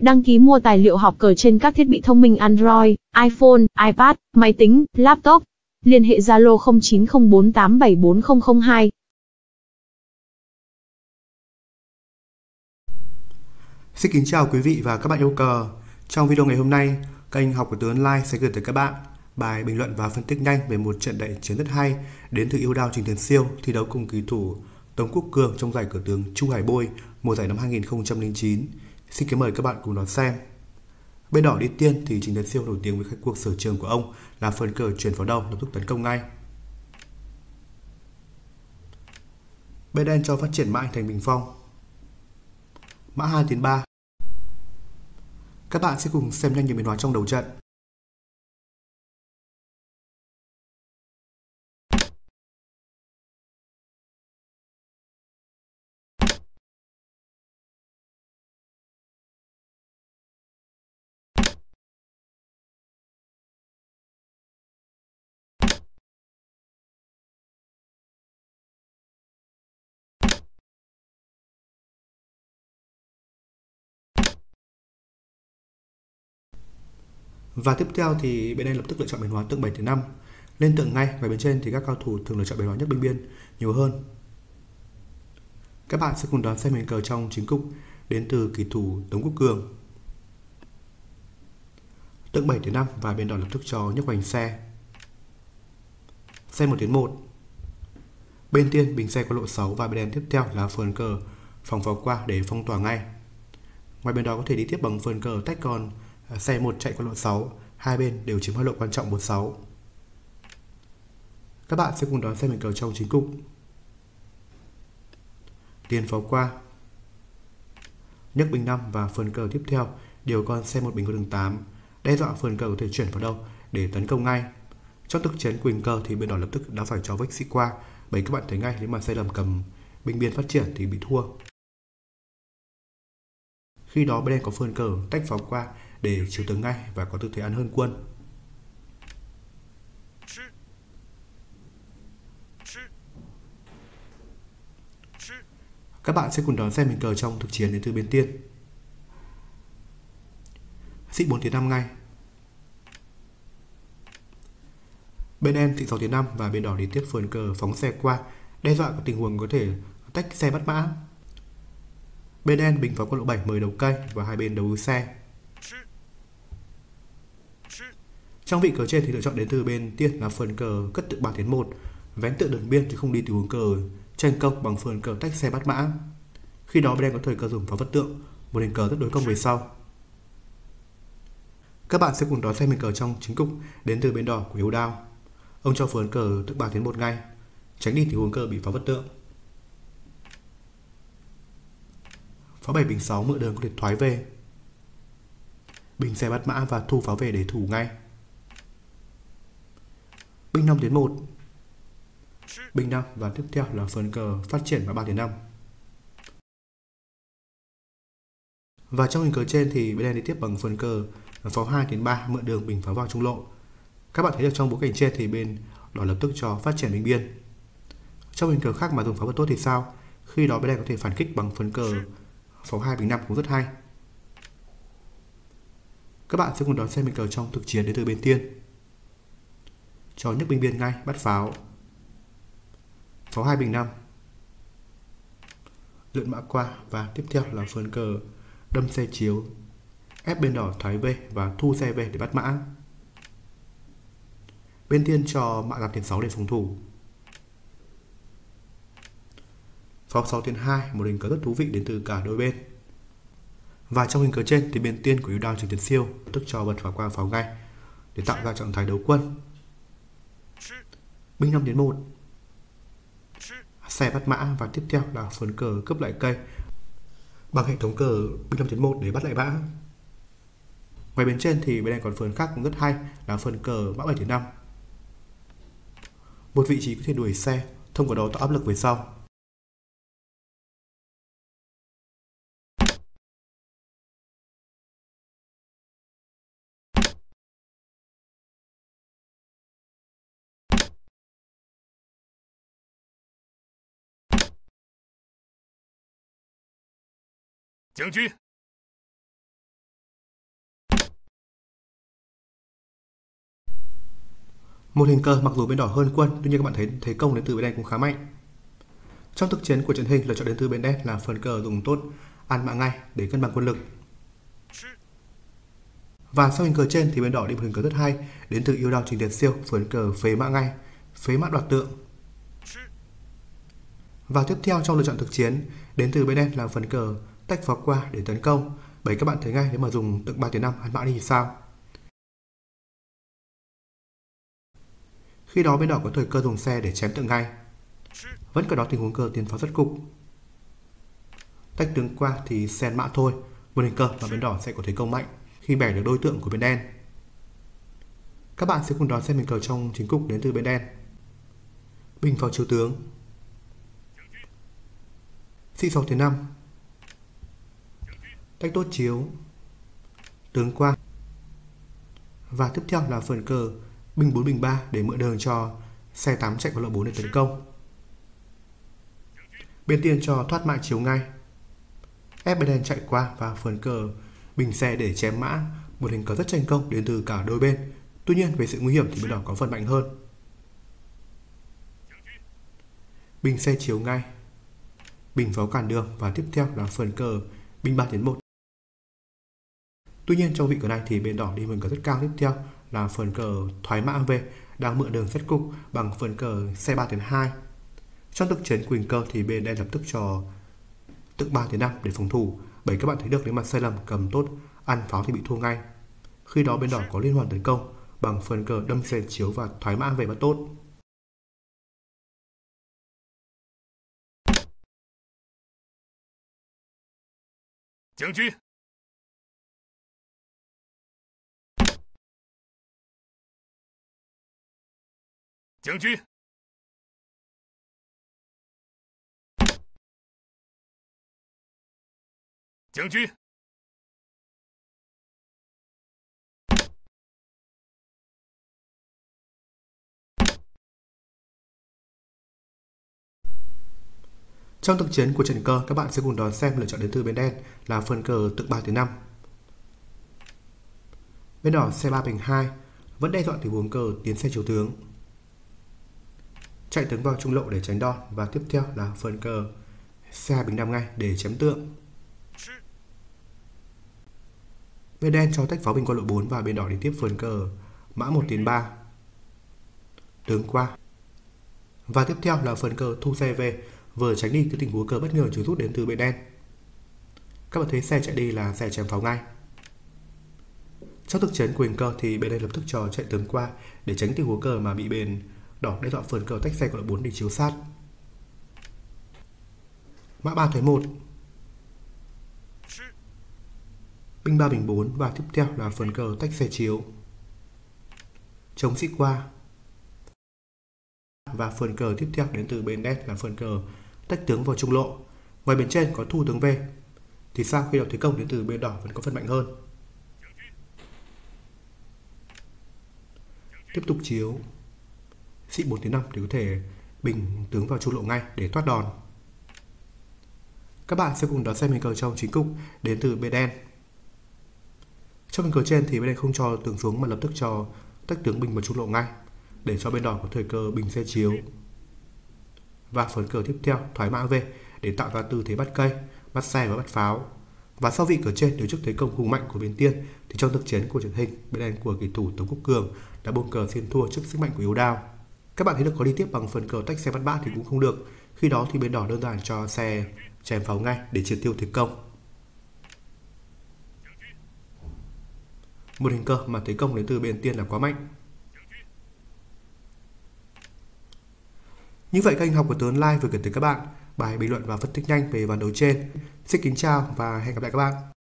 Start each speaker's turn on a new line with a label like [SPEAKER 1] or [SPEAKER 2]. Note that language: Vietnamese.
[SPEAKER 1] Đăng ký mua tài liệu học cờ trên các thiết bị thông minh Android, iPhone, iPad, máy tính, laptop. Liên hệ Zalo 0904874002.
[SPEAKER 2] Xin kính chào quý vị và các bạn yêu cờ. Trong video ngày hôm nay, kênh Học của Tướng Online sẽ gửi tới các bạn bài bình luận và phân tích nhanh về một trận đại chiến rất hay đến từ yêu đao Trình Tiền Siêu thi đấu cùng kỳ thủ Tống Quốc Cường trong giải cờ tướng Chu Hải Bôi mùa giải năm 2009. Xin kính mời các bạn cùng đón xem. Bên đỏ đi tiên thì Trình Tấn Siêu nổi tiếng với khách cuộc sở trường của ông là phần cờ chuyển vào đầu lập tức tấn công ngay. Bên đen cho phát triển mã thành bình phong. Mã 2 tiến 3. Các bạn sẽ cùng xem nhanh những biến hóa trong đầu trận. Và tiếp theo thì bên đây lập tức lựa chọn biến hóa tượng 7 tới 5. Lên tượng ngay và bên trên thì các cao thủ thường lựa chọn biến hóa nhất bên biên, nhiều hơn. Các bạn sẽ cùng đón xem hình cờ trong chính cục đến từ kỳ thủ Tống Quốc Cường. Tượng 7 tới 5 và bên đỏ lập tức cho nhấc hoành xe. Xe 1 tiến 1. Bên tiên bình xe có lộ 6 và bên đen tiếp theo là phần cờ phòng vào qua để phong tỏa ngay. Ngoài bên đó có thể đi tiếp bằng phần cờ tách con xe một chạy qua lộ 6, hai bên đều chiếm hai lộ quan trọng 46. Các bạn sẽ cùng đón xem hình cờ trong chính cục. Tiền pháo qua. Nhấc bình 5 và phần cờ tiếp theo đều con xe một bình có đường 8, đe dọa phần cờ có thể chuyển vào đâu để tấn công ngay. Trong thực chiến quỳnh cờ thì bên đỏ lập tức đã phải cho vách sĩ qua, bởi các bạn thấy ngay nếu mà sai lầm cầm binh biên phát triển thì bị thua. Khi đó bên đen có phơn cờ tách pháo qua để chiếu tướng ngay và có tư thế ăn hơn quân. Các bạn sẽ cùng đón xem hình cờ trong thực chiến đến từ bên tiên. Sĩ 4 tiến 5 ngay. Bên em thị 6 tiến 5 và bên đỏ đi tiếp phườn cờ phóng xe qua, đe dọa có tình huống có thể tách xe bắt mã. Bên em bình pháo quân lộ 7 mời đầu cây và hai bên đầu xe. Trong vị cờ trên thì lựa chọn đến từ bên tiên là phần cờ cất tự 3 tiến 1, vén tự đường biên chứ không đi từ hướng cờ tranh công bằng phần cờ tách xe bắt mã. Khi đó bên đen có thời cơ dùng pháo vật tượng, một hình cờ rất đối công về sau. Các bạn sẽ cùng đón xem hình cờ trong chính cục đến từ bên đỏ của yếu đao. Ông cho phớn cờ tức 3 tiến 1 ngay, tránh đi thì hướng cờ bị pháo vật tượng. Pháo 7 bình 6 mượn đường có thể thoái về. Bình xe bắt mã và thu pháo về để thủ ngay. Binh 5 tiến 1 Binh 5 và tiếp theo là phần cờ phát triển vào 3 tiến 5 Và trong hình cờ trên thì bên đen đi tiếp bằng phần cờ pháo 2 tiến 3 mượn đường bình pháo vào trung lộ. Các bạn thấy được trong bối cảnh trên thì bên đỏ lập tức cho phát triển bình biên. Trong hình cờ khác mà dùng pháo vật tốt thì sao? Khi đó bên đen có thể phản kích bằng phần cờ pháo 2 bình 5 cũng rất hay. Các bạn sẽ cùng đón xem hình cờ trong thực chiến đến từ bên tiên cho nhấc binh biên ngay, bắt pháo. Pháo hai bình năm. Lượn mã qua và tiếp theo là phơn cờ đâm xe chiếu. Ép bên đỏ thoái về và thu xe về để bắt mã. Bên tiên cho mã làm tiền 6 để phòng thủ. Pháo 6 tiền 2 một hình cờ rất thú vị đến từ cả đôi bên. Và trong hình cờ trên thì bên tiên của yêu đao trình tiến siêu tức cho bật pháo qua pháo ngay để tạo ra trạng thái đấu quân. Binh 5 đến 1 Xe bắt mã và tiếp theo là phấn cờ cướp lại cây. Bằng hệ thống cờ binh 5 đến 1 để bắt lại mã. Ngoài bên trên thì bên này còn phần khác cũng rất hay là phần cờ mã 7 đến 5 Một vị trí có thể đuổi xe thông qua đó tạo áp lực về sau 将军。Một hình cờ mặc dù bên đỏ hơn quân, tuy nhiên các bạn thấy thế công đến từ bên đen cũng khá mạnh. Trong thực chiến của trận hình, lựa chọn đến từ bên đen là phần cờ dùng tốt ăn mạng ngay để cân bằng quân lực. Và sau hình cờ trên thì bên đỏ đi một hình cờ rất hay, đến từ yêu đao trình tiền siêu, phần cờ phế mã ngay, phế mã đoạt tượng. Và tiếp theo trong lựa chọn thực chiến, đến từ bên đen là phần cờ tách pháo qua để tấn công. Bởi các bạn thấy ngay, nếu mà dùng tượng 3 tiến 5 ăn mã đi thì sao? Khi đó bên đỏ có thời cơ dùng xe để chém tượng ngay. Vẫn có đó tình huống cờ tiến pháo rất cục. Tách tướng qua thì sen mã thôi. Một hình cờ mà bên đỏ sẽ có thế công mạnh khi bẻ được đối tượng của bên đen. Các bạn sẽ cùng đón xem hình cờ trong chính cục đến từ bên đen. Bình pháo chiếu tướng. Sĩ 6 tiến 5. Tách tốt chiếu. Tướng qua. Và tiếp theo là phần cờ binh 4 bình 3 để mở đường cho xe 8 chạy vào lộ 4 để tấn công. Bên tiên cho thoát mạng chiếu ngay. Ép bên đen chạy qua và phần cờ bình xe để chém mã, một hình cờ rất tranh công đến từ cả đôi bên. Tuy nhiên về sự nguy hiểm thì bên đỏ có phần mạnh hơn. Bình xe chiếu ngay. Bình pháo cản đường và tiếp theo là phần cờ binh 3 đến 1. Tuy nhiên, trong vị cờ này thì bên đỏ đi mừng cờ rất cao tiếp theo là phần cờ thoái mã về đang mượn đường xét cục bằng phần cờ xe 3 tiến 2. Trong thực chiến quỳnh cơ thì bên đen lập tức cho tượng 3 tiến 5 để phòng thủ bởi các bạn thấy được nếu mà sai lầm cầm tốt, ăn pháo thì bị thua ngay. Khi đó bên đỏ có liên hoàn tấn công bằng phần cờ đâm xe chiếu và thoái mã về bắt tốt.
[SPEAKER 3] Tướng 将军，将军，
[SPEAKER 2] Trong thực chiến của trận cờ, các bạn sẽ cùng đón xem lựa chọn đến từ bên đen là phần cờ tượng 3 tới 5. Bên đỏ xe 3 bình 2 vẫn đe dọa tình huống cờ tiến xe chiếu tướng chạy tướng vào trung lộ để tránh đòn và tiếp theo là phần cờ xe bình nam ngay để chém tượng. Bên đen cho tách pháo bình qua lộ 4 và bên đỏ đi tiếp phần cờ mã 1 tiến 3. Tướng qua. Và tiếp theo là phần cờ thu xe về vừa tránh đi cái tình huống cờ bất ngờ trừ rút đến từ bên đen. Các bạn thấy xe chạy đi là xe chém pháo ngay. Trong thực chiến quyền cờ thì bên đây lập tức cho chạy tướng qua để tránh tình huống cờ mà bị bên Đỏ đe dọa phần cờ tách xe của đội 4 để chiếu sát. Mã 3 thấy 1. Binh 3 bình 4 và tiếp theo là phần cờ tách xe chiếu. Chống xích qua. Và phần cờ tiếp theo đến từ bên đen là phần cờ tách tướng vào trung lộ. Ngoài bên trên có thu tướng về. Thì sao khi đọc thế công đến từ bên đỏ vẫn có phần mạnh hơn. Tiếp tục chiếu sĩ 4 tiến 5 thì có thể bình tướng vào trung lộ ngay để thoát đòn. Các bạn sẽ cùng đón xem hình cờ trong chính cục đến từ bên đen. Trong hình cờ trên thì bên đen không cho tướng xuống mà lập tức cho tách tướng bình vào trung lộ ngay để cho bên đỏ có thời cơ bình xe chiếu. Và phần cờ tiếp theo thoái mã về để tạo ra tư thế bắt cây, bắt xe và bắt pháo. Và sau vị cờ trên nếu trước thế công hùng mạnh của bên tiên thì trong thực chiến của trận hình bên đen của kỳ thủ Tống Quốc Cường đã buông cờ xin thua trước sức mạnh của yếu đao. Các bạn thấy được có đi tiếp bằng phần cờ tách xe bắt bát thì cũng không được. Khi đó thì bên đỏ đơn giản cho xe chém pháo ngay để triệt tiêu thế công. Một hình cờ mà thế công đến từ bên tiên là quá mạnh. Như vậy kênh học của Tớ Online vừa gửi tới các bạn bài bình luận và phân tích nhanh về ván đấu trên. Xin kính chào và hẹn gặp lại các bạn.